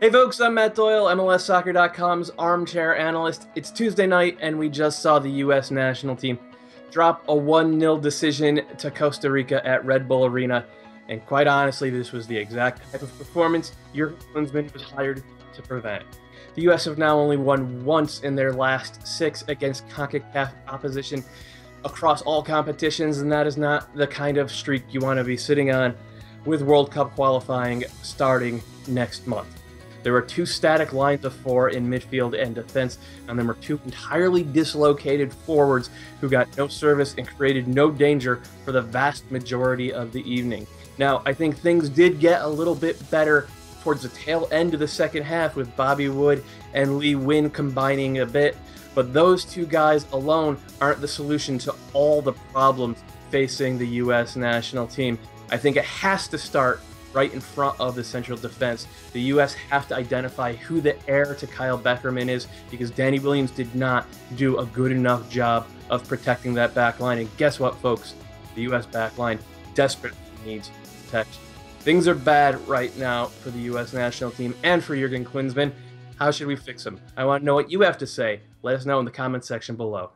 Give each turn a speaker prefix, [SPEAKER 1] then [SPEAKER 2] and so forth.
[SPEAKER 1] Hey folks, I'm Matt Doyle, MLSsoccer.com's armchair analyst. It's Tuesday night, and we just saw the U.S. national team drop a 1 0 decision to Costa Rica at Red Bull Arena. And quite honestly, this was the exact type of performance Jurgen Klinsmann was hired to prevent. The U.S. have now only won once in their last six against CONCACAF opposition across all competitions, and that is not the kind of streak you want to be sitting on with World Cup qualifying starting next month. There were two static lines of four in midfield and defense, and there were two entirely dislocated forwards who got no service and created no danger for the vast majority of the evening. Now, I think things did get a little bit better towards the tail end of the second half with Bobby Wood and Lee Nguyen combining a bit, but those two guys alone aren't the solution to all the problems facing the U.S. national team. I think it has to start right in front of the central defense. The U.S. have to identify who the heir to Kyle Beckerman is because Danny Williams did not do a good enough job of protecting that back line. And guess what, folks? The U.S. back line desperately needs protection. Things are bad right now for the U.S. national team and for Jurgen Klinsmann. How should we fix them? I want to know what you have to say. Let us know in the comment section below.